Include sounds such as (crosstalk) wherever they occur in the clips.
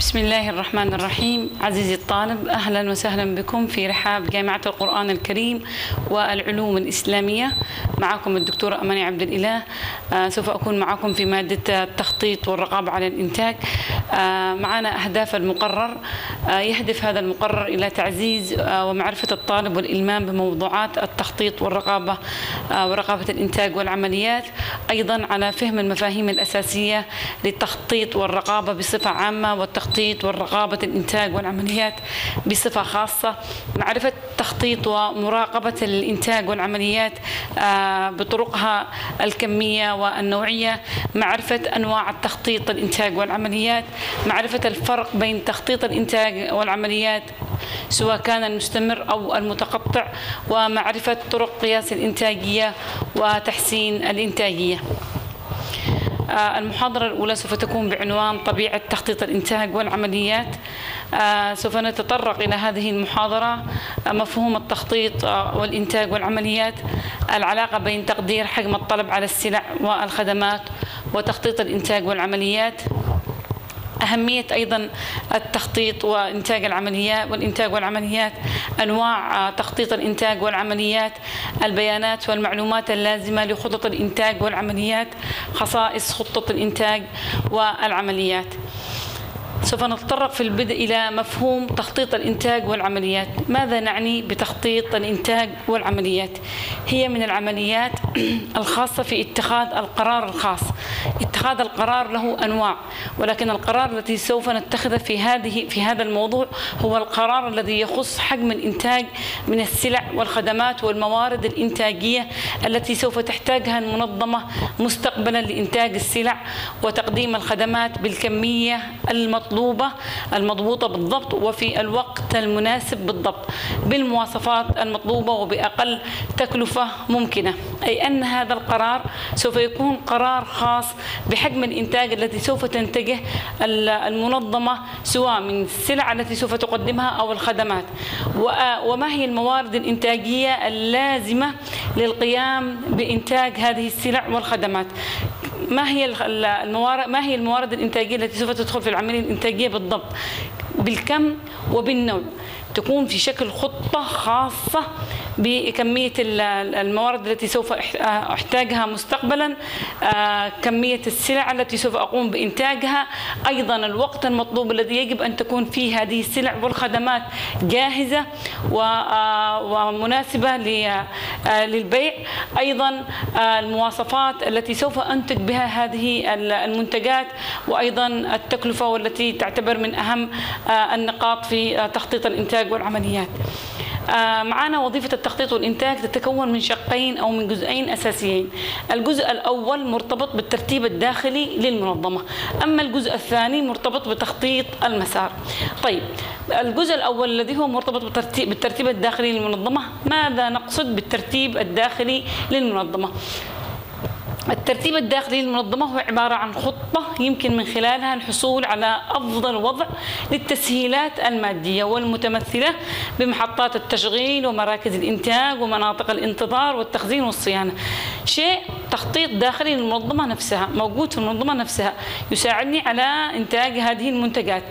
بسم الله الرحمن الرحيم. عزيزي الطالب أهلا وسهلا بكم في رحاب جامعة القرآن الكريم والعلوم الإسلامية. معكم الدكتورة أماني عبد الإله. آه سوف أكون معكم في مادة التخطيط والرقابة على الإنتاج. آه معنا أهداف المقرر. آه يهدف هذا المقرر إلى تعزيز ومعرفة الطالب والإلمام بموضوعات التخطيط والرقابة ورقابة الإنتاج والعمليات. أيضا على فهم المفاهيم الأساسية للتخطيط والرقابة بصفة عامة والتخطيط والرقابة الإنتاج والعمليات بصفة خاصة. معرفة تخطيط ومراقبة الإنتاج والعمليات آه بطرقها الكمية والنوعية. معرفة أنواع التخطيط الإنتاج والعمليات. معرفة الفرق بين تخطيط الإنتاج والعمليات سواء كان المستمر أو المتقطع. ومعرفة طرق قياس الإنتاجية وتحسين الإنتاجية. المحاضرة الأولى سوف تكون بعنوان طبيعة تخطيط الإنتاج والعمليات. سوف نتطرق إلى هذه المحاضرة مفهوم التخطيط والإنتاج والعمليات العلاقة بين تقدير حجم الطلب على السلع والخدمات وتخطيط الإنتاج والعمليات. أهمية أيضا التخطيط وإنتاج العمليات والإنتاج والعمليات أنواع تخطيط الإنتاج والعمليات البيانات والمعلومات اللازمة لخطط الإنتاج والعمليات خصائص خطة الإنتاج والعمليات. سوف نتطرق في البدء إلى مفهوم تخطيط الإنتاج والعمليات. ماذا نعني بتخطيط الإنتاج والعمليات؟ هي من العمليات (clears throat) الخاصة في اتخاذ القرار الخاص. اتخاذ القرار له أنواع ولكن القرار الذي سوف نتخذه في هذه في هذا الموضوع هو القرار الذي يخص حجم الإنتاج من السلع والخدمات والموارد الإنتاجية التي سوف تحتاجها المنظمة مستقبلا لإنتاج السلع وتقديم الخدمات بالكمية المطلوبة. المطلوبة المضبوطة بالضبط وفي الوقت المناسب بالضبط. بالمواصفات المطلوبة وبأقل تكلفة ممكنة. أي أن هذا القرار سوف يكون قرار خاص بحجم الإنتاج التي سوف تنتجه المنظمة سواء من السلع التي سوف تقدمها أو الخدمات. وما هي الموارد الإنتاجية اللازمة للقيام بإنتاج هذه السلع والخدمات؟ ما هي الموارد ما هي الموارد الإنتاجية التي سوف تدخل في العملية الإنتاجية بالضبط؟ بالكم وبالنوع تكون في شكل خطة خاصة بكمية الموارد التي سوف أحتاجها مستقبلا. كمية السلع التي سوف أقوم بإنتاجها. أيضا الوقت المطلوب الذي يجب أن تكون فيه هذه السلع والخدمات جاهزة ومناسبة للبيع. أيضا المواصفات التي سوف أنتج بها هذه المنتجات وأيضا التكلفة والتي تعتبر من أهم النقاط في تخطيط الإنتاج والعمليات. معنا وظيفة التخطيط والإنتاج تتكون من شقين أو من جزئين أساسيين. الجزء الأول مرتبط بالترتيب الداخلي للمنظمة أما الجزء الثاني مرتبط بتخطيط المسار. طيب الجزء الأول الذي هو مرتبط بالترتيب, بالترتيب الداخلي للمنظمة ماذا نقصد بالترتيب الداخلي للمنظمة؟ الترتيب الداخلي للمنظمة هو عبارة عن خطة يمكن من خلالها الحصول على أفضل وضع للتسهيلات المادية والمتمثلة بمحطات التشغيل ومراكز الإنتاج ومناطق الانتظار والتخزين والصيانة. شيء تخطيط داخلي للمنظمة نفسها موجود في المنظمة نفسها يساعدني على إنتاج هذه المنتجات.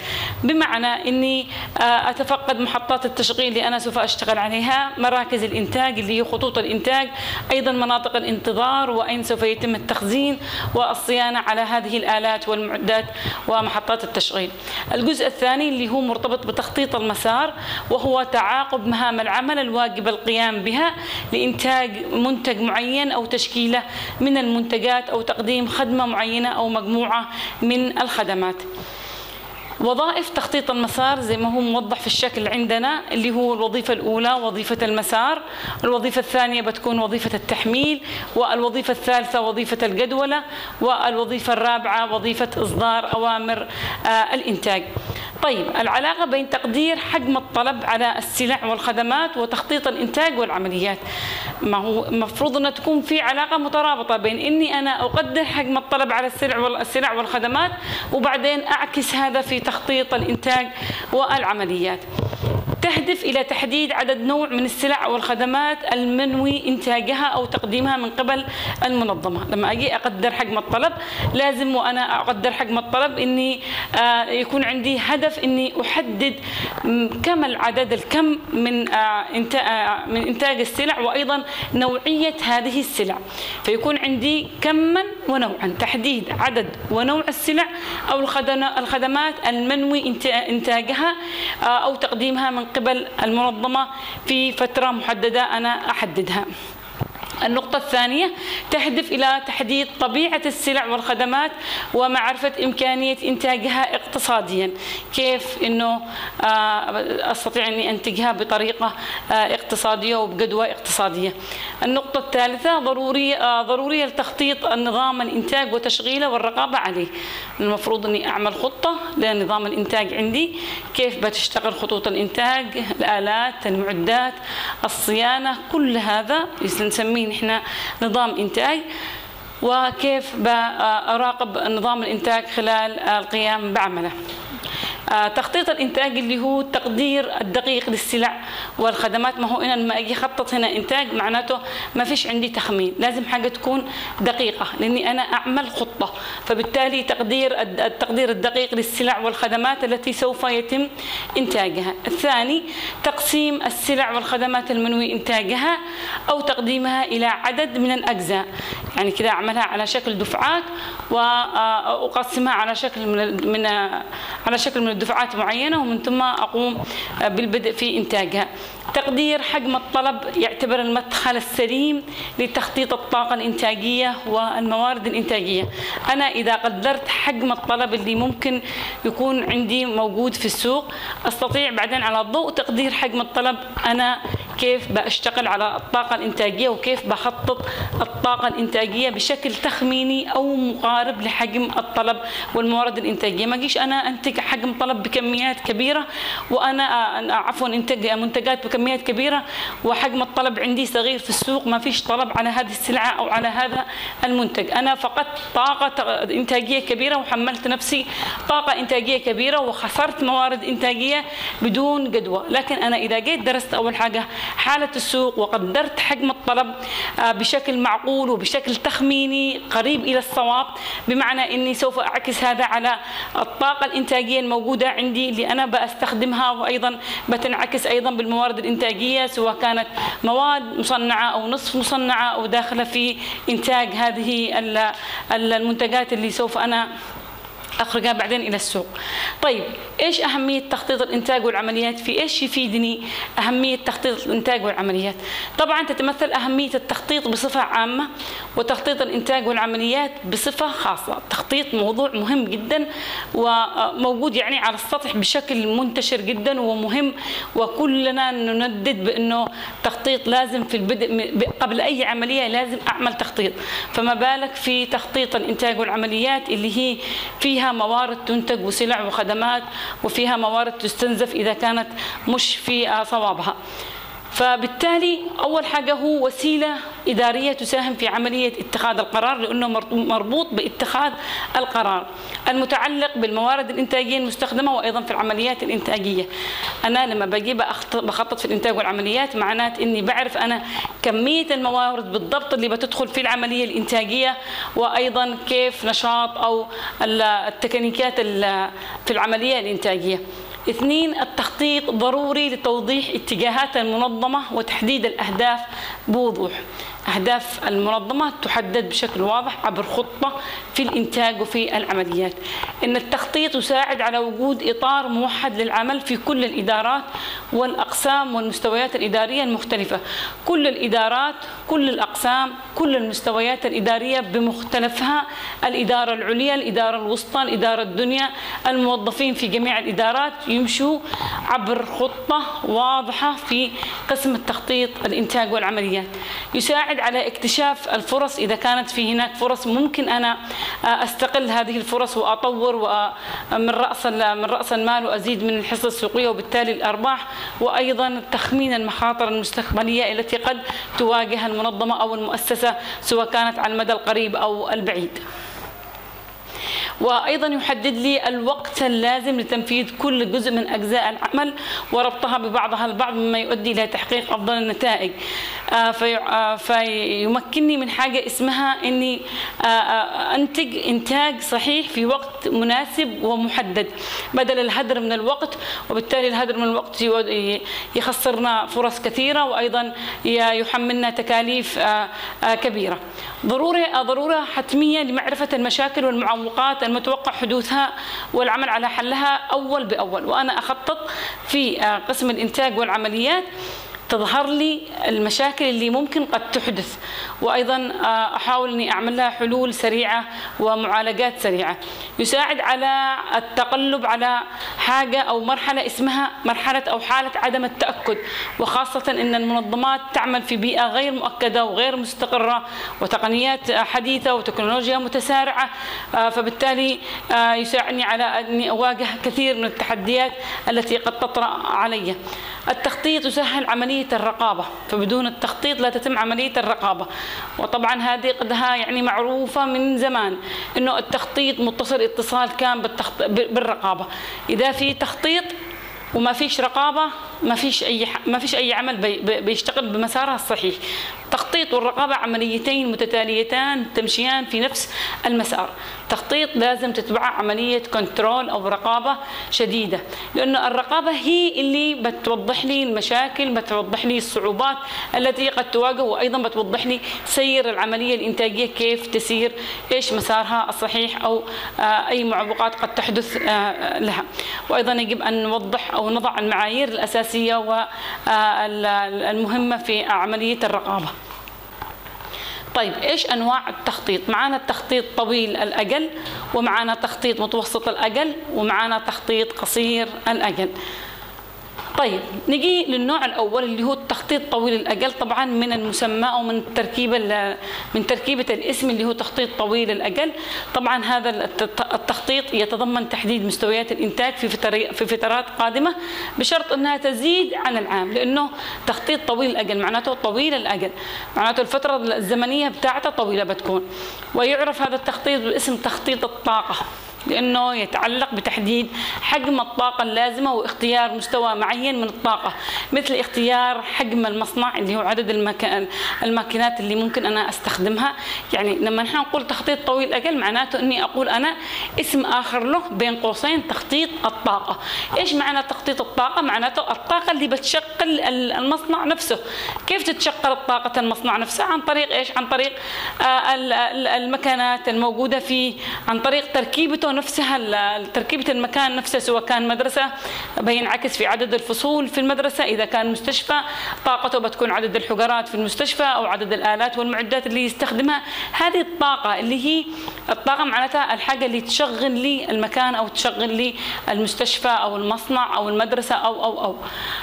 بمعنى أني أتفقد محطات التشغيل اللي أنا سوف أشتغل عليها مراكز الإنتاج اللي هي خطوط الإنتاج أيضا مناطق الانتظار وأين سوف يتم التخزين والصيانة على هذه الآلات والمعدات ومحطات التشغيل. الجزء الثاني اللي هو مرتبط بتخطيط المسار وهو تعاقب مهام العمل الواجب القيام بها لإنتاج منتج معين أو تشكيلة من المنتجات أو تقديم خدمة معينة أو مجموعة من الخدمات. وظائف تخطيط المسار زي ما هو موضح في الشكل عندنا اللي هو الوظيفة الأولى وظيفة المسار. الوظيفة الثانية بتكون وظيفة التحميل والوظيفة الثالثة وظيفة الجدولة والوظيفة الرابعة وظيفة إصدار أوامر الإنتاج. طيب العلاقة بين تقدير حجم الطلب على السلع والخدمات وتخطيط الإنتاج والعمليات. ما هو المفروض أن تكون في علاقة مترابطة بين إني أنا أقدر حجم الطلب على السلع والخدمات وبعدين أعكس هذا في تخطيط الإنتاج والعمليات. تهدف إلى تحديد عدد نوع من السلع والخدمات المنوي إنتاجها أو تقديمها من قبل المنظمة. لما أجي أقدر حجم الطلب لازم وأنا أقدر حجم الطلب إني آه، يكون عندي هدف إني أحدد كم العدد الكم من آه، من إنتاج السلع وأيضا نوعية هذه السلع. فيكون عندي كما ونوعا تحديد عدد ونوع السلع أو الخدمات المنوي إنتاجها آه، أو تقديمها من قبل المنظمة في فترة محددة أنا أحددها. النقطة الثانية تهدف إلى تحديد طبيعة السلع والخدمات ومعرفة إمكانية إنتاجها اقتصاديا. كيف أنه آه، أستطيع أني أنتجها بطريقة آه، اقتصادية وبجدوى اقتصادية. النقطة الثالثة ضرورية آه، ضرورية لتخطيط النظام الإنتاج وتشغيله والرقابة عليه. المفروض أني أعمل خطة لنظام الإنتاج عندي. كيف بتشتغل خطوط الإنتاج الآلات المعدات الصيانة كل هذا نسميه نحن نظام إنتاج. وكيف براقب نظام الإنتاج خلال القيام بعمله. تخطيط الإنتاج اللي هو تقدير الدقيق للسلع والخدمات. ما هو أنا لما أجي أخطط هنا إنتاج معناته ما فيش عندي تخمين لازم حاجة تكون دقيقة لأني أنا أعمل خطة. فبالتالي تقدير التقدير الدقيق للسلع والخدمات التي سوف يتم إنتاجها. الثاني تقسيم السلع والخدمات المنوي إنتاجها أو تقديمها إلى عدد من الأجزاء. يعني كذا أعملها على شكل دفعات واقسمها على شكل من من على شكل من دفعات معينة ومن ثم أقوم بالبدء في إنتاجها. تقدير حجم الطلب يعتبر المدخل السليم لتخطيط الطاقة الإنتاجية والموارد الإنتاجية. أنا إذا قدرت حجم الطلب اللي ممكن يكون عندي موجود في السوق أستطيع بعدين على ضوء تقدير حجم الطلب. أنا كيف بشتغل على الطاقة الإنتاجية وكيف بخطط الطاقة الإنتاجية بشكل تخميني أو مقارب لحجم الطلب والموارد الإنتاجية. ما جيش أنا أنتج حجم طلب بكميات كبيرة وأنا عفوا أنتج منتجات بكميات كبيرة وحجم الطلب عندي صغير في السوق. ما فيش طلب على هذه السلعة أو على هذا المنتج. أنا فقدت طاقة إنتاجية كبيرة وحملت نفسي طاقة إنتاجية كبيرة وخسرت موارد إنتاجية بدون جدوى. لكن أنا إذا جيت درست أول حاجة حالة السوق وقدرت حجم الطلب آه، بشكل معقول وبشكل تخميني قريب إلى الصواب بمعنى أني سوف أعكس هذا على الطاقة الإنتاجية الموجودة عندي اللي أنا بستخدمها وأيضا بتنعكس أيضا بالموارد الإنتاجية سواء كانت مواد مصنعة أو نصف مصنعة أو داخلة في إنتاج هذه المنتجات اللي سوف أنا أخرجها بعدين إلى السوق. طيب إيش أهمية تخطيط الإنتاج والعمليات في إيش يفيدني أهمية تخطيط الإنتاج والعمليات؟ طبعا تتمثل أهمية التخطيط بصفة عامة وتخطيط الإنتاج والعمليات بصفة خاصة، التخطيط موضوع مهم جدا وموجود يعني على السطح بشكل منتشر جدا ومهم وكلنا نندد بأنه تخطيط لازم في البدء قبل أي عملية لازم أعمل تخطيط، فما بالك في تخطيط الإنتاج والعمليات اللي هي فيها موارد تنتج وسلع وخدمات وفيها موارد تستنزف إذا كانت مش في صوابها فبالتالي أول حاجة هو وسيلة إدارية تساهم في عملية اتخاذ القرار لأنه مربوط باتخاذ القرار المتعلق بالموارد الإنتاجية المستخدمة وأيضا في العمليات الإنتاجية. أنا لما باجي بخطط في الإنتاج والعمليات معنات إني بعرف أنا كمية الموارد بالضبط اللي بتدخل في العملية الإنتاجية وأيضا كيف نشاط أو التكنيكات في العملية الإنتاجية. اثنين التخطيط ضروري لتوضيح اتجاهات المنظمة وتحديد الأهداف بوضوح. أهداف المنظمة تحدد بشكل واضح عبر خطة في الإنتاج وفي العمليات. إن التخطيط يساعد على وجود إطار موحد للعمل في كل الإدارات والأقسام والمستويات الإدارية المختلفة. كل الإدارات كل الأقسام كل المستويات الإدارية بمختلفها. الإدارة العليا الإدارة الوسطى الإدارة الدنيا. الموظفين في جميع الإدارات يمشوا عبر خطة واضحة في قسم التخطيط الإنتاج والعمليات. يساعد على اكتشاف الفرص. إذا كانت في هناك فرص ممكن أنا أستقل هذه الفرص وأطور من رأس من رأس المال وأزيد من الحصة السوقية وبالتالي الأرباح وأيضا تخمين المخاطر المستقبلية التي قد تواجه المنظمة أو المؤسسة سواء كانت على المدى القريب أو البعيد. وأيضا يحدد لي الوقت اللازم لتنفيذ كل جزء من أجزاء العمل وربطها ببعضها البعض مما يؤدي إلى تحقيق أفضل النتائج. فيمكنني من حاجة اسمها أني آه، أنتج إنتاج صحيح في وقت مناسب ومحدد بدل الهدر من الوقت وبالتالي الهدر من الوقت يخسرنا فرص كثيرة وأيضا يحملنا تكاليف كبيرة. ضرورة ضرورة حتمية لمعرفة المشاكل والمعوقات المتوقع حدوثها والعمل على حلها أول بأول. وأنا أخطط في قسم الإنتاج والعمليات تظهر لي المشاكل اللي ممكن قد تحدث. وأيضا آه، أحاول إني أعمل لها حلول سريعة ومعالجات سريعة. يساعد على التقلب على حاجة أو مرحلة اسمها مرحلة أو حالة عدم التأكد. وخاصة إن المنظمات تعمل في بيئة غير مؤكدة وغير مستقرة وتقنيات حديثة وتكنولوجيا متسارعة. آه، فبالتالي آه، يساعدني على إني أواجه كثير من التحديات التي قد تطرأ علي. التخطيط يسهل عملية الرقابة فبدون التخطيط لا تتم عملية الرقابة. وطبعا هذه قدها يعني معروفة من زمان إنه التخطيط متصل اتصال كان بالرقابة. إذا في تخطيط وما فيش رقابة ما فيش أي ما فيش أي عمل بيشتغل بمسارها الصحيح. التخطيط والرقابة عمليتين متتاليتان تمشيان في نفس المسار. تخطيط لازم تتبع عملية كنترول أو رقابة شديدة لأنه الرقابة هي اللي بتوضح لي المشاكل بتوضح لي الصعوبات التي قد تواجه وأيضا بتوضح لي سير العملية الإنتاجية كيف تسير إيش مسارها الصحيح أو آه، أي معوقات قد تحدث آه، لها. وأيضا يجب أن نوضح أو نضع المعايير الأساسية والمهمة في عملية الرقابة. طيب إيش أنواع التخطيط؟ معانا التخطيط طويل الاجل ومعانا تخطيط متوسط الاجل ومعانا تخطيط قصير الاجل طيب نجي للنوع الأول اللي هو التخطيط طويل الأجل. طبعا من المسمى أو من تركيبه من تركيبة الاسم اللي هو تخطيط طويل الأجل. طبعا هذا التخطيط يتضمن تحديد مستويات الإنتاج في في فترات قادمة بشرط أنها تزيد عن العام لأنه تخطيط طويل الأجل معناته طويل الأجل. معناته الفترة الزمنية بتاعته طويلة بتكون. ويعرف هذا التخطيط باسم تخطيط الطاقة. لأنه يتعلق بتحديد حجم الطاقة اللازمة واختيار مستوى معين من الطاقة مثل اختيار حجم المصنع اللي هو عدد المكان الماكينات اللي ممكن أنا أستخدمها. يعني لما نحن نقول تخطيط طويل أجل معناته أني أقول أنا اسم آخر له بين قوسين تخطيط الطاقة. إيش معنى تخطيط الطاقة؟ معناته الطاقة اللي بتشغل المصنع نفسه. كيف تتشغل طاقة المصنع نفسه؟ عن طريق إيش؟ عن طريق آه، المكانات الموجودة فيه عن طريق تركيبته نفسها تركيبة المكان نفسه سواء كان مدرسة بينعكس في عدد الفصول في المدرسة. إذا كان مستشفى طاقته بتكون عدد الحجرات في المستشفى أو عدد الآلات والمعدات اللي يستخدمها. هذه الطاقة اللي هي الطاقة معناتها الحاجة اللي تشغل لي المكان أو تشغل لي المستشفى أو المصنع أو المدرسة أو أو أو.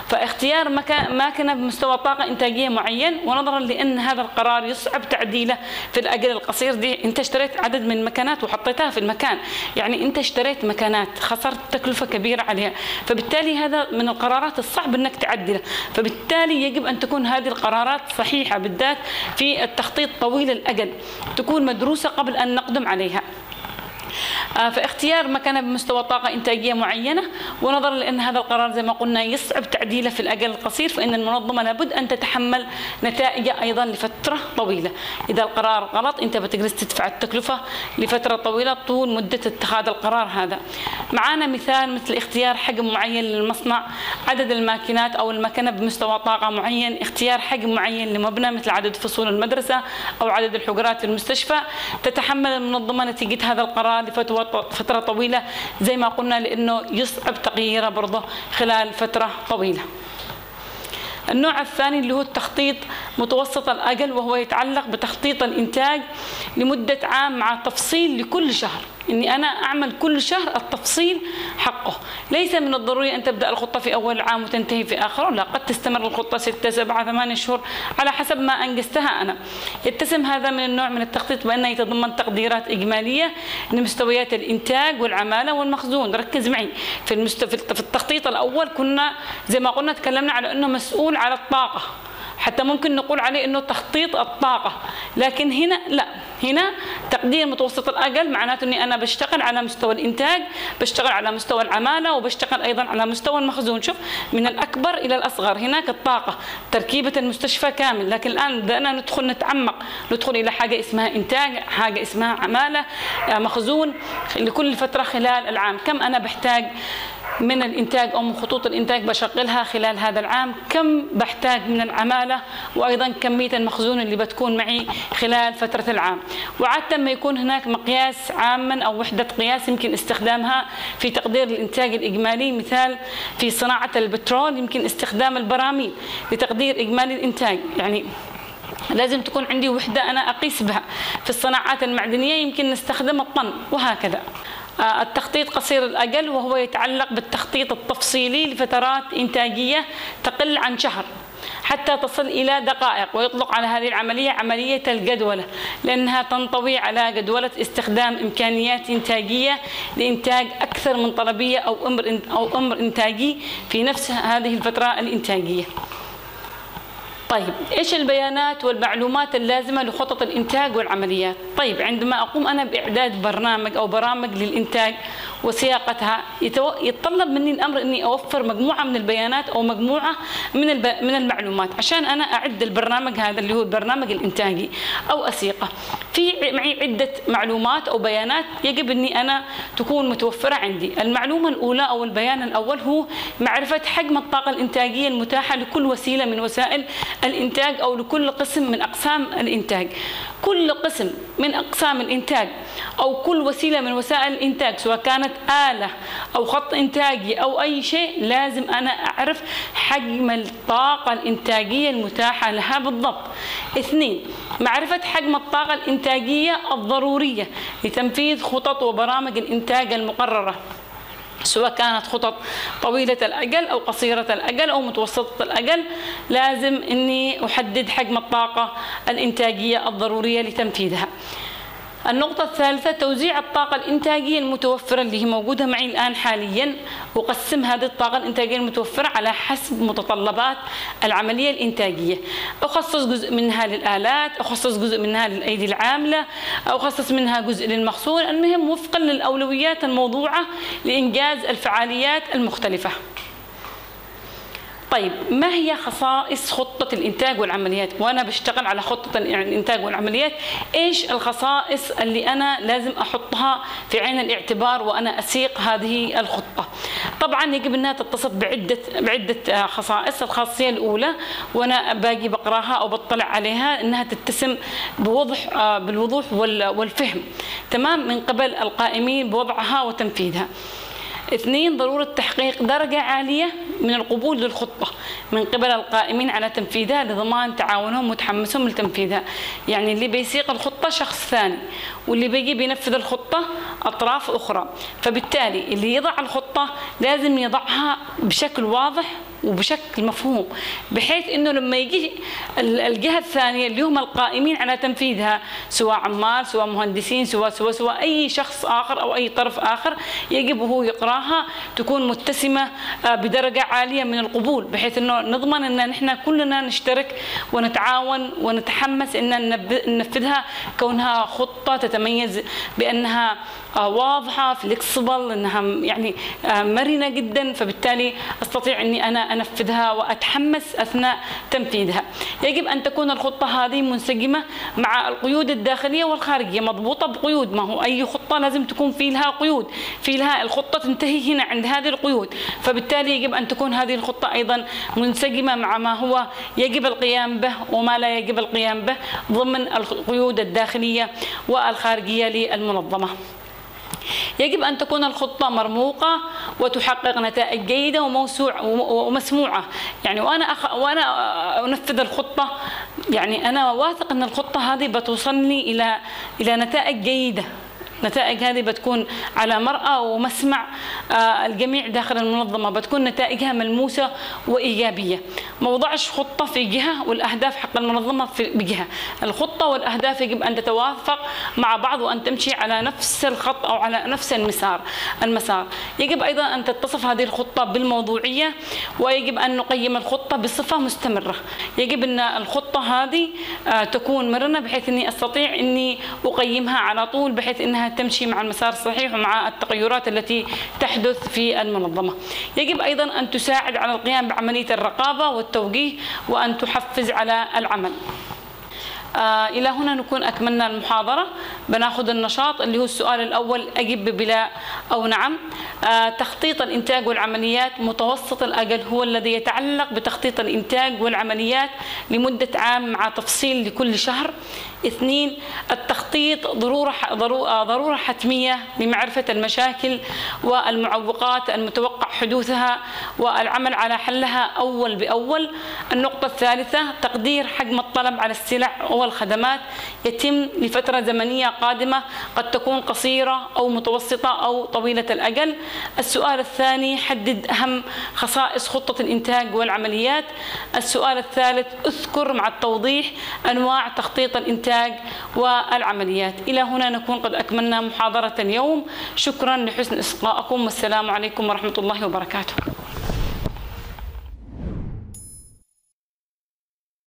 فاختيار مكان ماكينة بمستوى طاقة إنتاجية معين ونظرا لأن هذا القرار يصعب تعديله في الأجل القصير. دي أنت اشتريت عدد من المكانات وحطيتها في المكان. يعني انت اشتريت مكانات خسرت تكلفة كبيرة عليها فبالتالي هذا من القرارات الصعب انك تعدله فبالتالي يجب أن تكون هذه القرارات صحيحة بالذات في التخطيط طويل الأجل تكون مدروسة قبل أن نقدم عليها. فاختيار مكانه بمستوى طاقة إنتاجية معينة ونظرا لأن هذا القرار زي ما قلنا يصعب تعديله في الأجل القصير فإن المنظمة لابد أن تتحمل نتائج أيضا لفترة طويلة. إذا القرار غلط أنت بتجلس تدفع التكلفة لفترة طويلة طول مدة اتخاذ القرار هذا. معانا مثال مثل اختيار حجم معين للمصنع عدد الماكينات أو المكنة بمستوى طاقة معين اختيار حجم معين لمبنى مثل عدد فصول المدرسة أو عدد الحجرات المستشفى. تتحمل المنظمة نتيجة هذا القرار لفترة طويلة زي ما قلنا لأنه يصعب تغييره برضه خلال فترة طويلة. النوع الثاني اللي هو التخطيط متوسط الأجل وهو يتعلق بتخطيط الإنتاج لمدة عام مع تفصيل لكل شهر. إني أنا أعمل كل شهر التفصيل حقه. ليس من الضروري أن تبدأ الخطة في أول عام وتنتهي في آخره. لا قد تستمر الخطة ستة سبعة ثمانية شهور على حسب ما أنجزتها أنا. يتسم هذا من النوع من التخطيط بانه يتضمن تقديرات إجمالية لمستويات الإنتاج والعمالة والمخزون. ركز معي. في, المست... في التخطيط الأول كنا زي ما قلنا تكلمنا على إنه مسؤول على الطاقة. حتى ممكن نقول عليه إنه تخطيط الطاقة. لكن هنا لا. هنا تقدير متوسط الأقل معناته إني أنا بشتغل على مستوى الإنتاج بشتغل على مستوى العمالة وبشتغل أيضا على مستوى المخزون. شوف من الأكبر إلى الأصغر. هناك الطاقة. تركيبة المستشفى كامل. لكن الآن بدأنا ندخل نتعمق. ندخل إلى حاجة اسمها إنتاج حاجة اسمها عمالة مخزون لكل فترة خلال العام. كم أنا بحتاج؟ من الإنتاج أو من خطوط الإنتاج بشغلها خلال هذا العام. كم بحتاج من العمالة؟ وأيضا كمية المخزون اللي بتكون معي خلال فترة العام. وعادة ما يكون هناك مقياس عاما أو وحدة قياس يمكن استخدامها في تقدير الإنتاج الإجمالي. مثال في صناعة البترول يمكن استخدام البراميل لتقدير إجمالي الإنتاج. يعني لازم تكون عندي وحدة أنا أقيس بها. في الصناعات المعدنية يمكن نستخدم الطن وهكذا. التخطيط قصير الأجل وهو يتعلق بالتخطيط التفصيلي لفترات إنتاجية تقل عن شهر حتى تصل إلى دقائق ويطلق على هذه العملية عملية الجدولة لأنها تنطوي على جدولة استخدام إمكانيات إنتاجية لإنتاج أكثر من طلبية أو أمر أو أمر إنتاجي في نفس هذه الفترة الإنتاجية. طيب إيش البيانات والمعلومات اللازمة لخطط الإنتاج والعمليات؟ طيب عندما أقوم أنا بإعداد برنامج أو برامج للإنتاج وسياقتها. يتطلب مني الأمر إني أوفر مجموعة من البيانات أو مجموعة من من المعلومات عشان أنا أعد البرنامج هذا اللي هو البرنامج الإنتاجي أو أسيقه. في معي عدة معلومات أو بيانات يجب إني أنا تكون متوفرة عندي. المعلومة الأولى أو البيان الأول هو معرفة حجم الطاقة الإنتاجية المتاحة لكل وسيلة من وسائل الإنتاج أو لكل قسم من أقسام الإنتاج. كل قسم من أقسام الإنتاج أو كل وسيلة من وسائل الإنتاج سواء كانت آلة أو خط إنتاجي أو أي شيء لازم أنا أعرف حجم الطاقة الإنتاجية المتاحة لها بالضبط. اثنين معرفة حجم الطاقة الإنتاجية الضرورية لتنفيذ خطط وبرامج الإنتاج المقررة. سواء كانت خطط طويلة الأجل أو قصيرة الأجل أو متوسطة الأجل لازم أني أحدد حجم الطاقة الإنتاجية الضرورية لتنفيذها. النقطة الثالثة توزيع الطاقة الإنتاجية المتوفرة اللي هي موجودة معي الآن حاليا. أقسم هذه الطاقة الإنتاجية المتوفرة على حسب متطلبات العملية الإنتاجية. أخصص جزء منها للآلات أخصص جزء منها للأيدي العاملة أخصص منها جزء للمخزون. المهم وفقا للأولويات الموضوعة لإنجاز الفعاليات المختلفة. طيب ما هي خصائص خطة الإنتاج والعمليات؟ وأنا بشتغل على خطة الإنتاج والعمليات. إيش الخصائص اللي أنا لازم أحطها في عين الاعتبار وأنا أسيق هذه الخطة؟ طبعا يجب أنها تتصف بعدة بعدة خصائص. الخاصية الأولى وأنا باقي بقراها أو بطلع عليها أنها تتسم بوضح بالوضوح والفهم. تمام؟ من قبل القائمين بوضعها وتنفيذها. اثنين ضرورة تحقيق درجة عالية. من القبول للخطة من قبل القائمين على تنفيذها لضمان تعاونهم وتحمسهم لتنفيذها. يعني اللي بيسيق الخطة شخص ثاني واللي بيجي بينفذ الخطة أطراف أخرى. فبالتالي اللي يضع الخطة لازم يضعها بشكل واضح وبشكل مفهوم بحيث إنه لما يجي الجهة الثانية اللي هم القائمين على تنفيذها سواء عمال سواء مهندسين سواء سواء سواء أي شخص آخر أو أي طرف آخر يجب وهو يقراها تكون متسمة آه، بدرجة عالية من القبول بحيث إنه نضمن إن نحن كلنا نشترك ونتعاون ونتحمس إن ننفذها كونها خطة تتميز بأنها واضحة فليكسبل انها يعني آه، مرنة جدا فبالتالي أستطيع إني أنا أنفذها وأتحمس أثناء تنفيذها. يجب أن تكون الخطة هذه منسجمة مع القيود الداخلية والخارجية مضبوطة بقيود ما هو أي خطة لازم تكون في لها قيود، في لها الخطة تنتهي هنا عند هذه القيود، فبالتالي يجب أن تكون هذه الخطة أيضا منسجمة مع ما هو يجب القيام به وما لا يجب القيام به ضمن القيود الداخلية والخارجية للمنظمة. يجب أن تكون الخطة مرموقة وتحقق نتائج جيدة وموسوع ومسموعة. يعني وأنا أخ... وأنا أنفذ الخطة. يعني أنا واثق أن الخطة هذه بتوصلني إلى إلى نتائج جيدة. نتائج هذه بتكون على مرأى ومسمع آه، الجميع داخل المنظمة بتكون نتائجها ملموسة وإيجابية. ما وضعش خطة في جهة والأهداف حق المنظمة في بجهة. الخطة والأهداف يجب أن تتوافق مع بعض وأن تمشي على نفس الخط أو على نفس المسار المسار. يجب أيضا أن تتصف هذه الخطة بالموضوعية ويجب أن نقيم الخطة بصفة مستمرة. يجب أن الخطة هذه آه، تكون مرنة بحيث أني أستطيع أني أقيمها على طول بحيث أنها تمشي مع المسار الصحيح ومع التغيرات التي تحدث في المنظمة. يجب أيضا أن تساعد على القيام بعملية الرقابة والتوجيه وأن تحفز على العمل. إلى هنا نكون أكملنا المحاضرة. بناخذ النشاط اللي هو السؤال الأول أجب بلا أو نعم. آه تخطيط الإنتاج والعمليات متوسط الأجل هو الذي يتعلق بتخطيط الإنتاج والعمليات لمدة عام مع تفصيل لكل شهر. اثنين التخطيط ضرورة ضرورة حتمية لمعرفة المشاكل والمعوقات المتوقع حدوثها والعمل على حلها أول بأول. النقطة الثالثة تقدير حجم الطلب على السلع والخدمات يتم لفترة زمنية قادمة قد تكون قصيرة أو متوسطة أو طويلة الأجل. السؤال الثاني حدد أهم خصائص خطة الإنتاج والعمليات. السؤال الثالث اذكر مع التوضيح أنواع تخطيط الإنتاج والعمليات. إلى هنا نكون قد أكملنا محاضرة اليوم. شكرا لحسن إصغائكم والسلام عليكم ورحمة الله وبركاته.